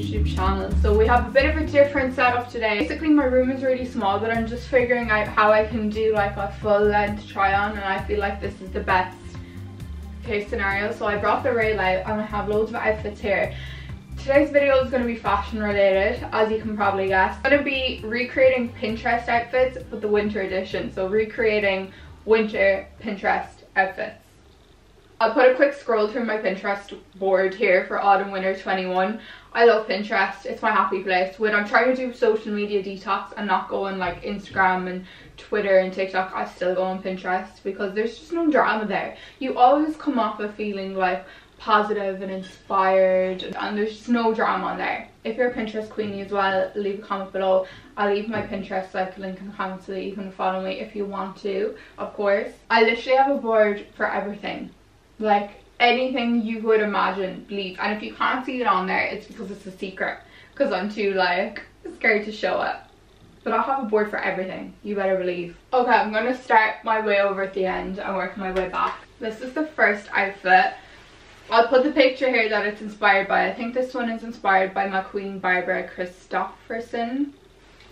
YouTube channel. So we have a bit of a different setup today. Basically my room is really small but I'm just figuring out how I can do like a full length try on and I feel like this is the best case scenario. So I brought the rail out and I have loads of outfits here. Today's video is going to be fashion related as you can probably guess. I'm going to be recreating Pinterest outfits but the winter edition. So recreating winter Pinterest outfits. I'll put a quick scroll through my Pinterest board here for autumn winter 21. I love Pinterest, it's my happy place. When I'm trying to do social media detox and not go on like Instagram and Twitter and TikTok, I still go on Pinterest because there's just no drama there. You always come off of feeling like positive and inspired and there's just no drama on there. If you're a Pinterest queenie as well, leave a comment below. I'll leave my Pinterest like link in the comments so that you can follow me if you want to, of course. I literally have a board for everything like anything you would imagine believe and if you can't see it on there it's because it's a secret. Because i'm too like scared to show it. But i'll have a board for everything. You better believe. Okay i'm gonna start my way over at the end and work my way back. This is the first outfit. I'll put the picture here that it's inspired by. I think this one is inspired by my queen Barbara Kristoffersen.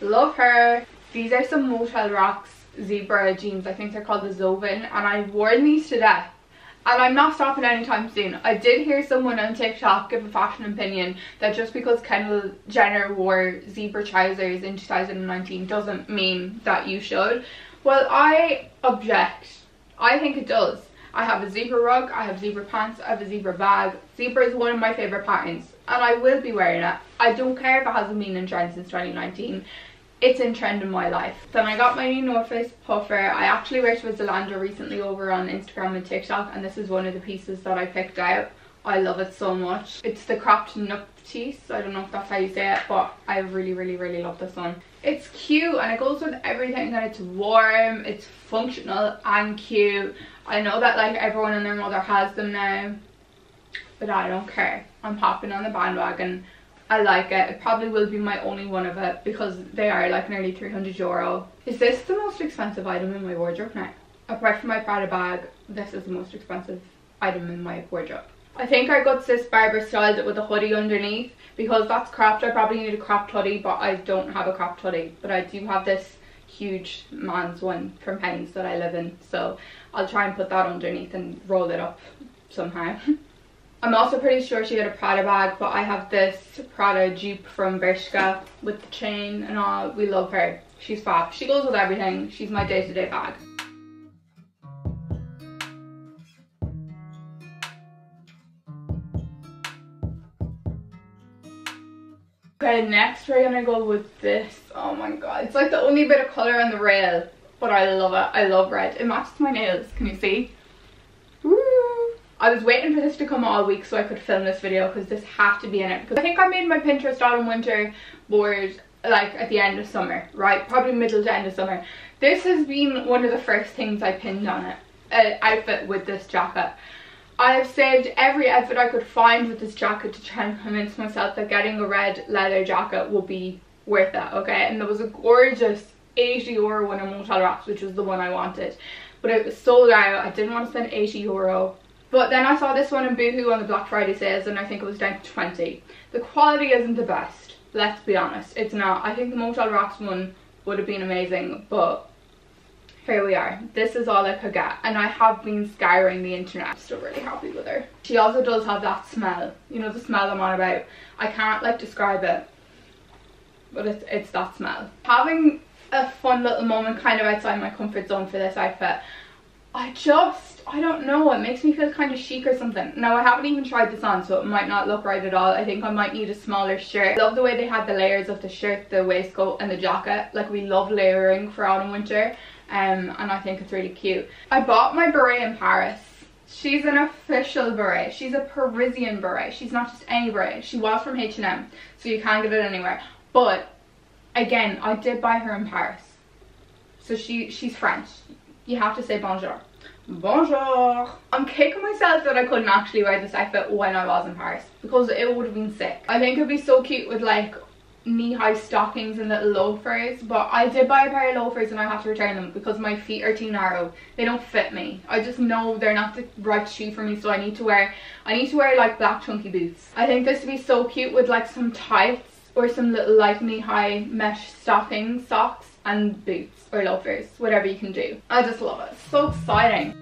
Love her. These are some Motel Rocks zebra jeans. I think they're called the Zoven and I've worn these to death and I'm not stopping anytime soon. I did hear someone on TikTok give a fashion opinion that just because Kendall Jenner wore zebra trousers in 2019 doesn't mean that you should. Well, I object. I think it does. I have a zebra rug, I have zebra pants, I have a zebra bag. Zebra is one of my favourite patterns and I will be wearing it. I don't care if it hasn't been in trend since 2019 it's in trend in my life. Then I got my new North Face puffer. I actually worked with Zalando recently over on Instagram and TikTok and this is one of the pieces that I picked out. I love it so much. It's the cropped Nuptse. I don't know if that's how you say it, but I really, really, really love this one. It's cute and it goes with everything and it's warm, it's functional and cute. I know that like everyone and their mother has them now, but I don't care. I'm hopping on the bandwagon I like it. It probably will be my only one of it because they are like nearly 300 euro. Is this the most expensive item in my wardrobe now? Apart from my Prada bag, this is the most expensive item in my wardrobe. I think I got this Barbara styled it with a hoodie underneath because that's cropped. I probably need a cropped hoodie but I don't have a cropped hoodie. But I do have this huge man's one from Penneys that I live in. So I'll try and put that underneath and roll it up somehow. I'm also pretty sure she had a Prada bag, but I have this Prada dupe from Bershka with the chain and all. We love her. She's fab. She goes with everything. She's my day-to-day -day bag. Okay, next we're gonna go with this. Oh my god, it's like the only bit of colour on the rail, but I love it. I love red. It matches my nails, can you see? I was waiting for this to come all week so I could film this video because this had to be in it. Because I think I made my Pinterest autumn winter board like at the end of summer, right? Probably middle to end of summer. This has been one of the first things I pinned on it. An outfit with this jacket. I have saved every outfit I could find with this jacket to try and convince myself that getting a red leather jacket will be worth it, okay? And there was a gorgeous 80 euro one in Motel Rocks, which was the one I wanted. But it was sold out. I didn't want to spend 80 euro but then I saw this one in Boohoo on the Black Friday sales and I think it was down to 20. The quality isn't the best, let's be honest. It's not. I think the Motel Rocks one would have been amazing, but here we are. This is all I could get and I have been scouring the internet. I'm still really happy with her. She also does have that smell. You know the smell I'm on about. I can't like describe it, but it's, it's that smell. Having a fun little moment kind of outside my comfort zone for this outfit. I just, I don't know, it makes me feel kind of chic or something. Now I haven't even tried this on so it might not look right at all. I think I might need a smaller shirt. Love the way they had the layers of the shirt, the waistcoat and the jacket. Like we love layering for autumn winter um, and I think it's really cute. I bought my beret in Paris. She's an official beret. She's a Parisian beret. She's not just any beret. She was from H&M so you can't get it anywhere. But again, I did buy her in Paris. So she she's French you have to say bonjour. Bonjour! I'm kicking myself that I couldn't actually wear this outfit when I was in Paris because it would have been sick. I think it'd be so cute with like knee-high stockings and little loafers but I did buy a pair of loafers and I have to return them because my feet are too narrow they don't fit me I just know they're not the right shoe for me so I need to wear I need to wear like black chunky boots I think this would be so cute with like some tights or some little like knee-high mesh stockings socks and boots or loafers whatever you can do I just love it so exciting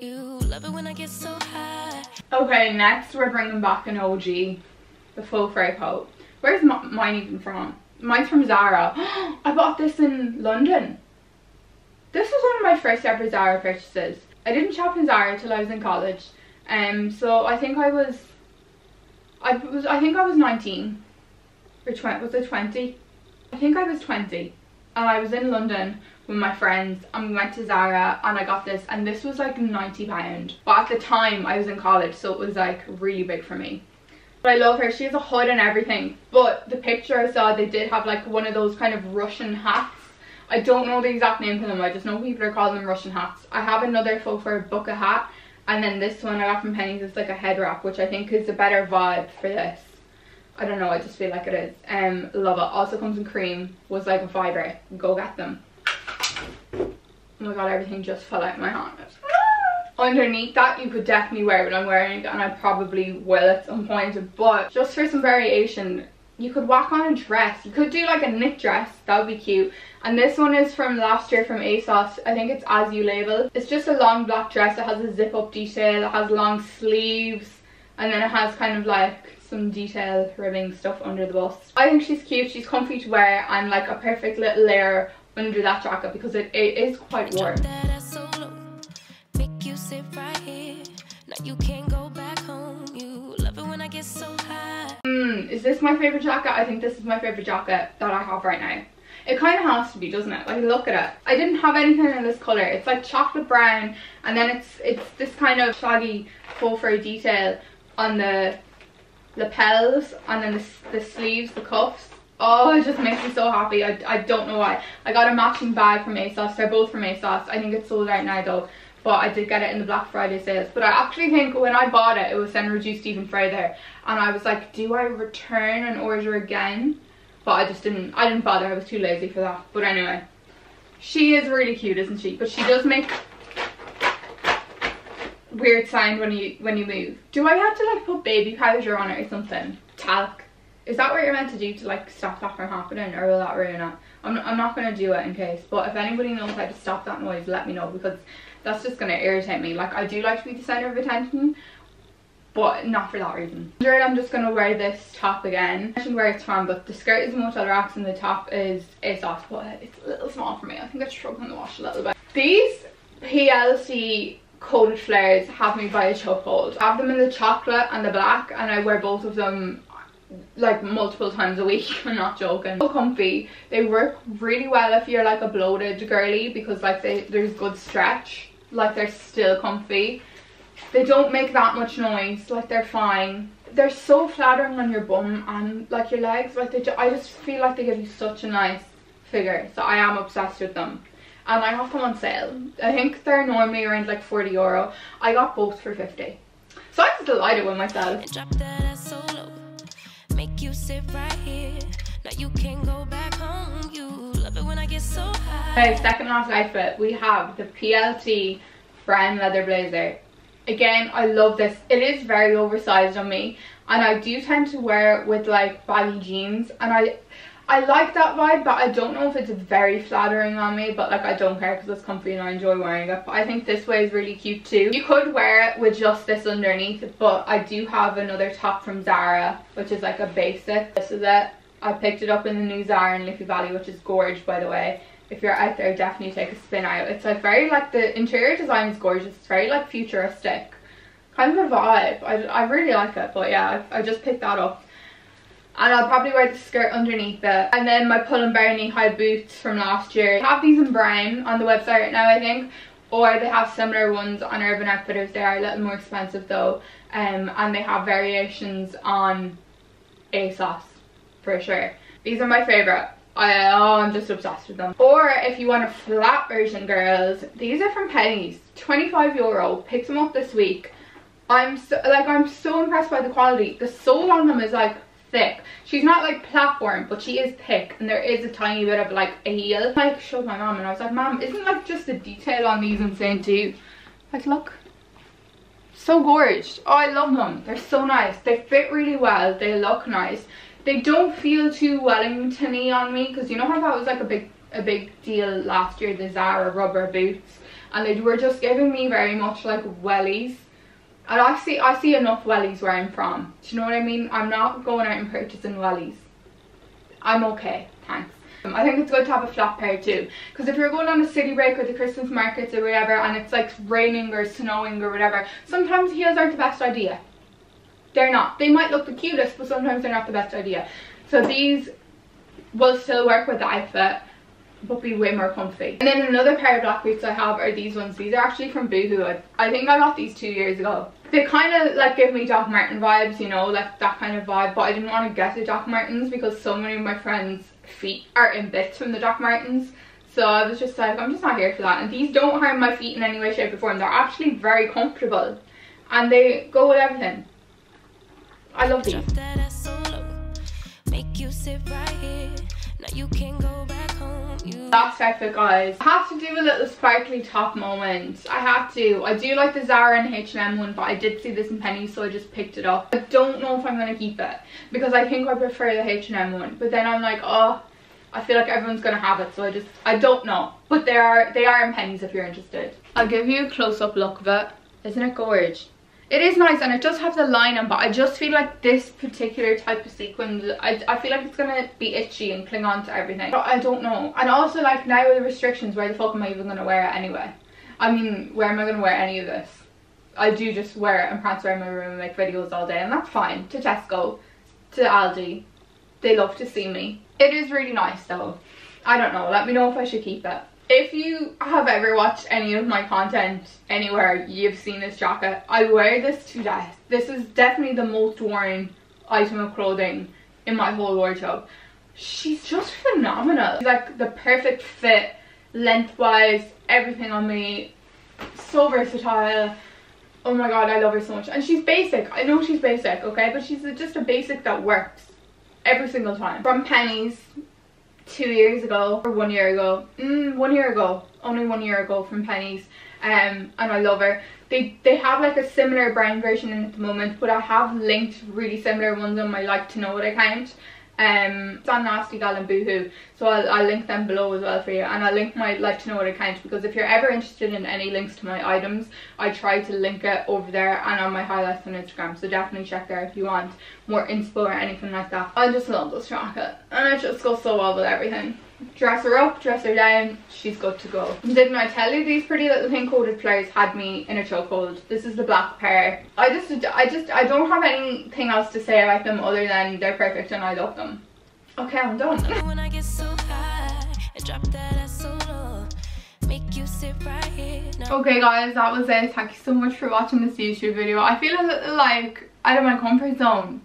you love it when I get so high Okay, next we're bringing back an OG, the full fur coat. Where's mine even from? Mine's from Zara. I bought this in London. This was one of my first ever Zara purchases. I didn't shop in Zara till I was in college. Um, so I think I was, I was, I think I was 19 or 20, was it 20? I think I was 20 and I was in London with my friends and we went to Zara and I got this and this was like 90 pound. But at the time I was in college so it was like really big for me. But I love her. She has a hood and everything. But the picture I saw they did have like one of those kind of Russian hats. I don't know the exact name for them. I just know people are calling them Russian hats. I have another faux fur bucket hat and then this one I got from Penneys is like a head wrap which I think is a better vibe for this I don't know I just feel like it is. Um love it. Also comes in cream was like a fibre go get them. Oh my god everything just fell out of my hand. Underneath that you could definitely wear what I'm wearing and I probably will at some point but just for some variation you could whack on a dress. You could do like a knit dress. That would be cute. And this one is from last year from ASOS. I think it's as you label. It's just a long black dress. It has a zip up detail. It has long sleeves. And then it has kind of like some detail ribbing stuff under the bust I think she's cute she's comfy to wear and like a perfect little layer under that jacket because it, it is quite warm. Mm, is this my favorite jacket? I think this is my favorite jacket that I have right now. It kind of has to be, doesn't it? Like, look at it. I didn't have anything in this colour. It's like chocolate brown, and then it's it's this kind of shaggy faux fur detail on the lapels, and then the, the sleeves, the cuffs. Oh, it just makes me so happy. I, I don't know why. I got a matching bag from ASOS. They're both from ASOS. I think it's sold out now though. But I did get it in the Black Friday sales. But I actually think when I bought it, it was then reduced even further. And I was like, do I return and order again? But I just didn't, I didn't bother. I was too lazy for that. But anyway, she is really cute, isn't she? But she does make weird sound when you when you move. Do I have to like put baby powder on it or something? Talc. Is that what you're meant to do to like stop that from happening or will that ruin it? I'm, I'm not going to do it in case but if anybody knows how to stop that noise let me know because that's just going to irritate me. Like I do like to be the centre of attention but not for that reason. I'm just going to wear this top again. I mentioned where it's from but the skirt is Motel Rocks and the top is ASOS but it's a little small for me. I think it's struggling to wash a little bit. These PLT coated flares have me by a chokehold. I have them in the chocolate and the black and I wear both of them like multiple times a week i'm not joking. So comfy. They work really well if you're like a bloated girly because like they there's good stretch. Like they're still comfy. They don't make that much noise. Like they're fine. They're so flattering on your bum and like your legs. Like they i just feel like they give you such a nice figure. So i am obsessed with them and i have them on sale i think they're normally around like 40 euro i got both for 50 so i'm delighted with myself you sit right here. Now you can go back home. You love it when I get so high. Okay, second last outfit. We have the PLT brown leather blazer. Again, I love this. It is very oversized on me. And I do tend to wear it with like baggy jeans. And I I like that vibe, but I don't know if it's very flattering on me, but like I don't care because it's comfy and I enjoy wearing it. But I think this way is really cute too. You could wear it with just this underneath, but I do have another top from Zara, which is like a basic. This is it. I picked it up in the new Zara in Liffey Valley, which is gorgeous by the way. If you're out there, definitely take a spin out. It's like very like the interior design is gorgeous. It's very like futuristic. Kind of a vibe. I, I really like it, but yeah, I, I just picked that up and I'll probably wear the skirt underneath it and then my pull and bear knee high boots from last year I have these in brown on the website right now I think or they have similar ones on Urban Outfitters they are a little more expensive though um, and they have variations on ASOS for sure these are my favorite I, oh, I'm just obsessed with them. Or if you want a flat version, girls, these are from Penneys. 25 euro. Picked them up this week I'm so, like, I'm so impressed by the quality. The sole on them is like thick. She's not like platform, but she is thick and there is a tiny bit of like a heel. I like showed my mom and I was like, mom, isn't like just the detail on these insane too? Like, look. So gorgeous. Oh, I love them. They're so nice. They fit really well. They look nice. They don't feel too Wellington-y on me because you know how that was like a big a big deal last year, the Zara rubber boots. And they were just giving me very much like wellies. And I see I see enough wellies where I'm from. Do you know what I mean? I'm not going out and purchasing wellies. I'm okay, thanks. Um, I think it's good to have a flat pair too. Because if you're going on a city break or the Christmas markets or whatever and it's like raining or snowing or whatever, sometimes heels aren't the best idea. They're not. They might look the cutest, but sometimes they're not the best idea. So these will still work with the outfit but be way more comfy. And then another pair of black boots I have are these ones. These are actually from Boohoo. I, I think I got these two years ago. They kind of like give me Doc Marten vibes, you know, like that kind of vibe. But I didn't want to get the Doc Martens because so many of my friends' feet are in bits from the Doc Martens. So I was just like, I'm just not here for that. And these don't harm my feet in any way, shape or form. They're actually very comfortable. And they go with everything. I love these. Last outfit guys. I have to do a little sparkly top moment. I have to. I do like the Zara and H&M one but I did see this in Penny so I just picked it up. I don't know if I'm going to keep it because I think I prefer the H&M one but then I'm like oh I feel like everyone's to have it so I just I don't know. But they are they are in Penneys if you're interested. I'll give you a close-up look of it. Isn't it gorgeous? It is nice and it does have the line on but I just feel like this particular type of sequin, I, I feel like it's to be itchy and cling on to everything. But I don't know. And also like now with the restrictions, where the fuck am I even to wear it anyway? I mean, where am I to wear any of this? I do just wear it and prance around my room and make videos all day and that's fine. To Tesco, to Aldi, they love to see me. It is really nice though. I don't know, let me know if I should keep it. If you have ever watched any of my content anywhere, you've seen this jacket. I wear this to death. This is definitely the most worn item of clothing in my whole wardrobe. She's just phenomenal. She's like the perfect fit, lengthwise, everything on me. So versatile. Oh my god, I love her so much. And she's basic. I know she's basic, okay? But she's just a basic that works every single time. From Penneys, two years ago or one year ago. Mm, one year ago. Only one year ago from Penneys. Um and i love her. They they have like a similar brown version at the moment but i have linked really similar ones on my LIKEtoKNOW.it account um on nasty gal and boohoo so I'll, I'll link them below as well for you and i'll link my LIKEtoKNOW.it account because if you're ever interested in any links to my items i try to link it over there and on my highlights on instagram so definitely check there if you want more inspo or anything like that. I just love this jacket and it just goes so well with everything dress her up, dress her down, she's good to go. Didn't I tell you these PrettyLittleThing coated flowers had me in a chokehold? This is the black pair. I just, I just, I don't have anything else to say about them other than they're perfect and I love them. Okay, I'm done. Okay guys, that was it. Thank you so much for watching this YouTube video. I feel a little like out of my comfort zone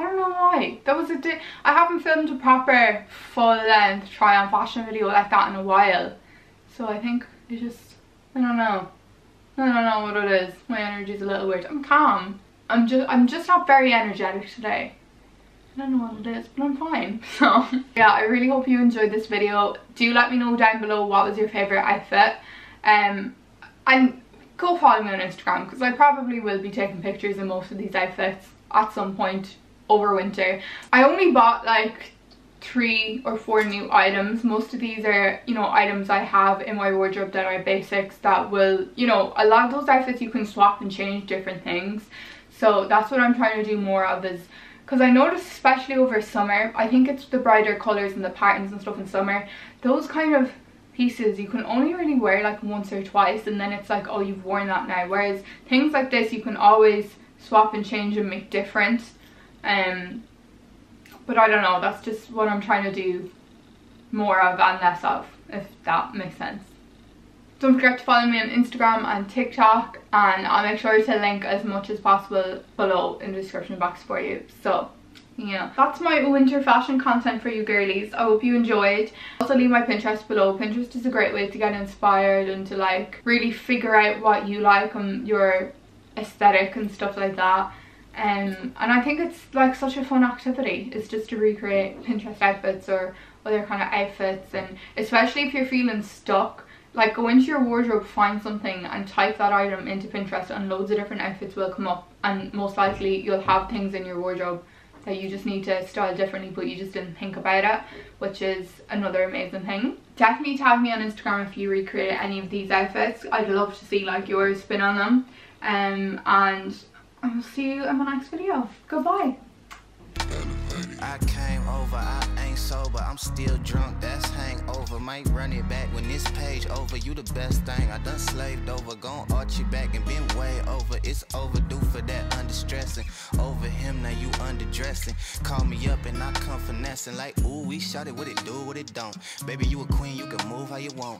I don't know why. That was a day. I haven't filmed a proper full length try on fashion video like that in a while. So I think it just, I don't know. I don't know what it is. My energy is a little weird. I'm calm. I'm just, I'm just not very energetic today. I don't know what it is, but I'm fine. So yeah, I really hope you enjoyed this video. Do let me know down below what was your favourite outfit. Um, and go follow me on Instagram because I probably will be taking pictures of most of these outfits at some point over winter. I only bought like three or four new items. Most of these are, you know, items I have in my wardrobe that are basics that will, you know, a lot of those outfits you can swap and change different things. So that's what I'm trying to do more of is because I noticed especially over summer, I think it's the brighter colours and the patterns and stuff in summer, those kind of pieces you can only really wear like once or twice and then it's like oh you've worn that now whereas things like this you can always swap and change and make different um, but I don't know, that's just what I'm trying to do more of and less of, if that makes sense. Don't forget to follow me on Instagram and TikTok and I'll make sure to link as much as possible below in the description box for you. So yeah that's my winter fashion content for you girlies i hope you enjoyed also leave my pinterest below pinterest is a great way to get inspired and to like really figure out what you like and your aesthetic and stuff like that um, and I think it's like such a fun activity it's just to recreate Pinterest outfits or other kind of outfits. And especially if you're feeling stuck like go into your wardrobe find something and type that item into Pinterest and loads of different outfits will come up. And most likely you'll have things in your wardrobe that you just need to style differently but you just didn't think about it which is another amazing thing. Definitely tag me on instagram if you recreate any of these outfits. I'd love to see like your spin on them. Um and i'll see you in my next video goodbye I came over, I ain't sober, I'm still drunk, that's hangover. Might run it back when this page over. You the best thing I done slaved over. Gon' arch you back and been way over. It's overdue for that understressing. Over him, now you underdressing. Call me up and I come finessing. Like, ooh, we shot it, what it do, what it don't. Baby, you a queen, you can move how you want.